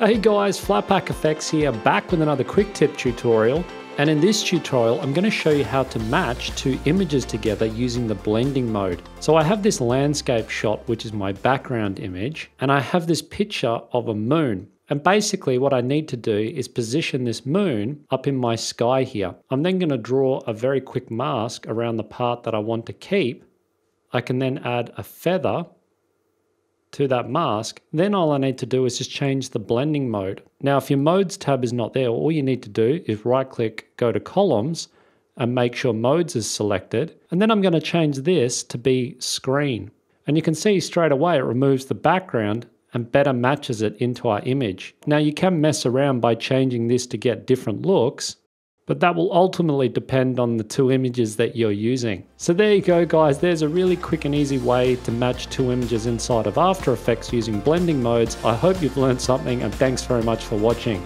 Hey guys, Flat Pack FX here, back with another quick tip tutorial. And in this tutorial, I'm going to show you how to match two images together using the blending mode. So I have this landscape shot, which is my background image, and I have this picture of a moon. And basically what I need to do is position this moon up in my sky here. I'm then going to draw a very quick mask around the part that I want to keep. I can then add a feather to that mask, then all I need to do is just change the blending mode. Now, if your modes tab is not there, all you need to do is right click, go to columns and make sure modes is selected. And then I'm going to change this to be screen. And you can see straight away it removes the background and better matches it into our image. Now you can mess around by changing this to get different looks, but that will ultimately depend on the two images that you're using. So there you go guys, there's a really quick and easy way to match two images inside of After Effects using blending modes. I hope you've learned something and thanks very much for watching.